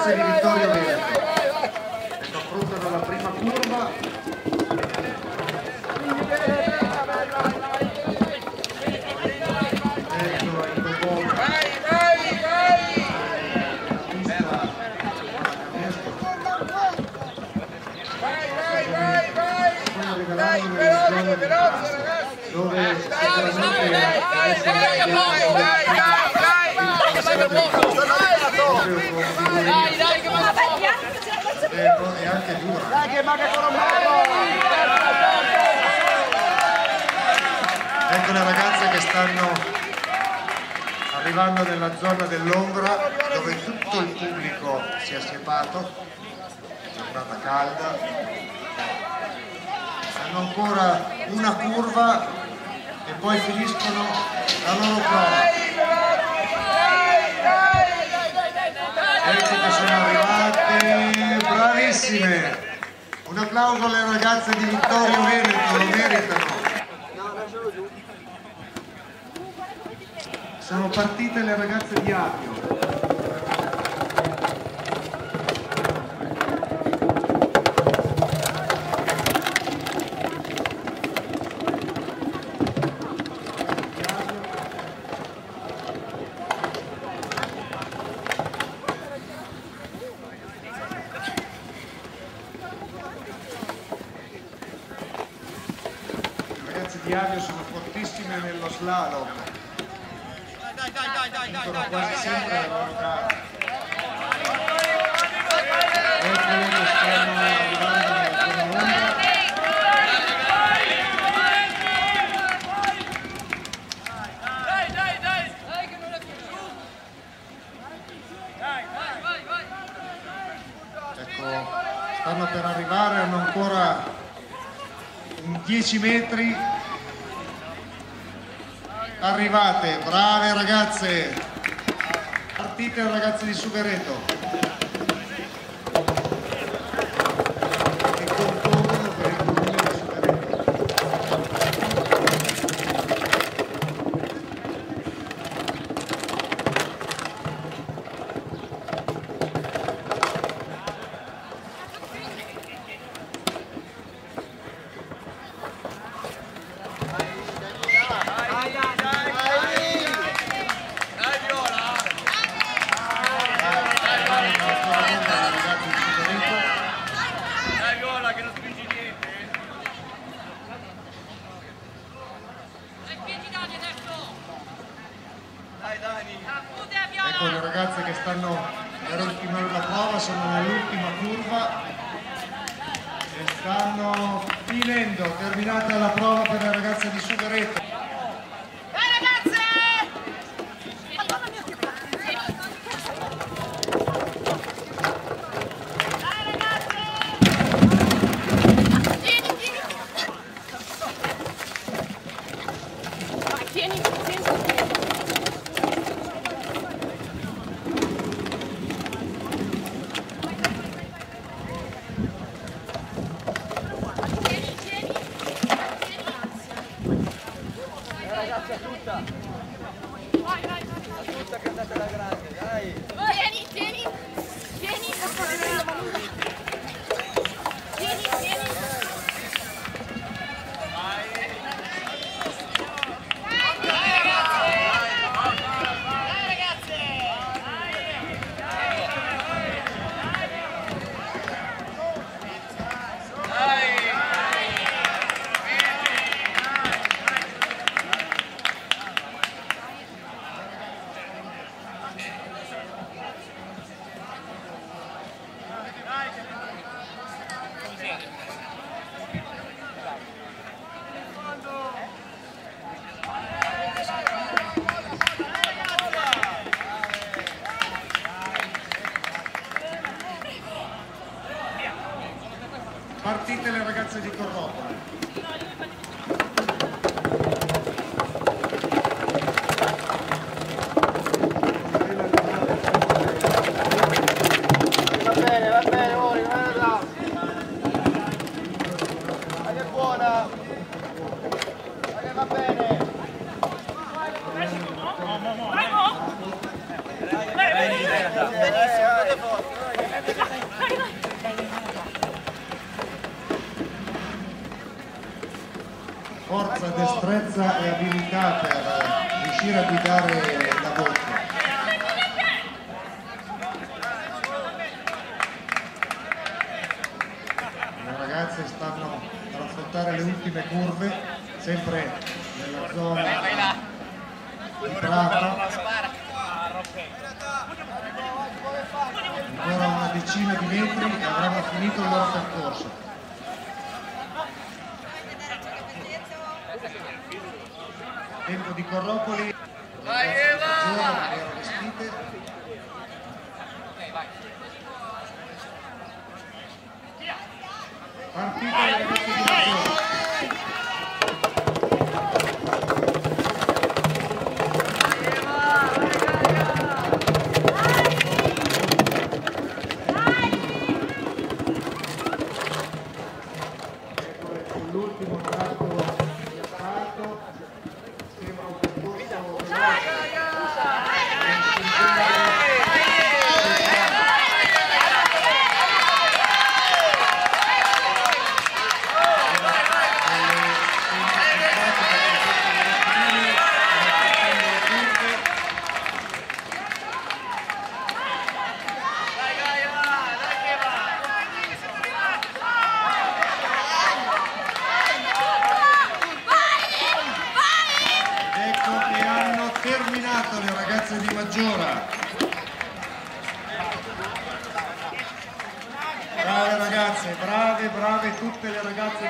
ragazze di Vittorio Veneto ecco affrontano la prima curva ecco dove Dai, dai, sicuramente dai, dai, che va ecco, è anche dura. Dai che manca Colombo! ecco le ragazze che stanno arrivando nella zona dell'ombra dove tutto il pubblico si è assiepato giornata calda. Hanno ancora una curva e poi finiscono la loro prova ecco che sono arrivate bravissime. Un applauso alle ragazze di Vittorio Veneto lo meritano. Sono partite le ragazze di Appio Le ragazze di Avio sono fortissime nello slalom. Vincono quasi sempre la loro gara. Eccole che stanno arrivando nella zona ombra. Dai, dai, dai! Dai più giù! Dai, vai, vai, vai! Ecco, stanno per arrivare, hanno ancora un 10 metri. Arrivate, brave ragazze. Partite ragazze di Sugareto. Che concorrono per il comune di Sugareto. ragazzi di Sugareto. Dai, Viola, che non spingi niente! Dai, spingi Dani adesso! Dai, Dani! Capute, Ecco le stanno per ultimare la prova, sono nell'ultima curva e stanno finendo, terminata la prova per le ragazze di Sugareto. Dai, ragazze! Madonna mia, che Dai, ragazze! Tieni, tieni! Vai, tieni, tieni. Tieni, tieni. Tutta che andate alla grande, dai! Partite le ragazze di Corropola. Va bene, va bene, Ori, guarda! Ma che buona! Ma che va bene! Benissimo, andate forte! Destrezza e abilità per riuscire a guidare la botte. Le ragazze stanno per affrontare le ultime curve, sempre nella zona di Prato. Ancora una decina di metri e avranno finito il loro percorso. Tempo di Corropoli. Vai, Eva! vestite. ragazze di Maggiora. Brave ragazze brave brave tutte le ragazze.